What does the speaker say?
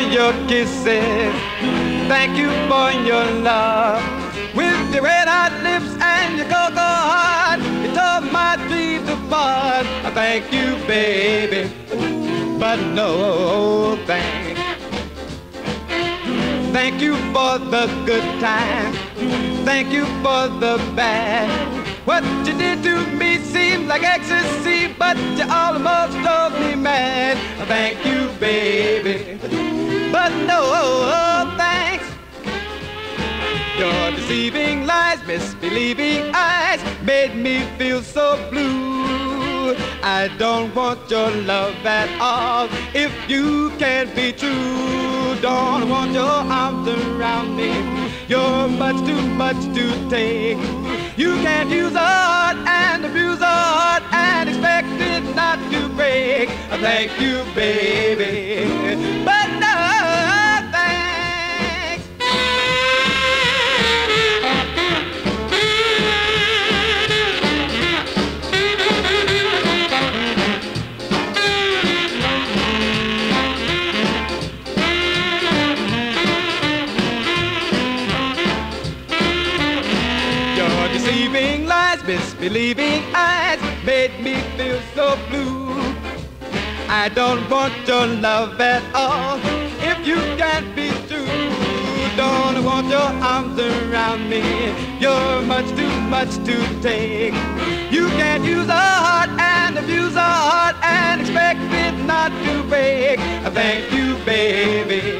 your kisses. Thank you for your love. With your red hot lips and your cocoa heart, you tore my dreams apart. I thank you, baby, but no thanks. Thank you for the good times. Thank you for the bad. What you did to me seemed like ecstasy, but you almost drove me mad. Thank you, baby, but no oh, oh, thanks. Your deceiving lies, misbelieving eyes made me feel so blue. I don't want your love at all if you can't be true. Don't want your arms around me. You're much too much to take. You can't use heart and abuse a heart and expect it not to break. Thank you, baby, Deceiving lies, misbelieving eyes made me feel so blue. I don't want your love at all if you can't be true. Don't want your arms around me. You're much too much to take. You can't use a heart and abuse a heart and expect it not to break. Thank you, baby.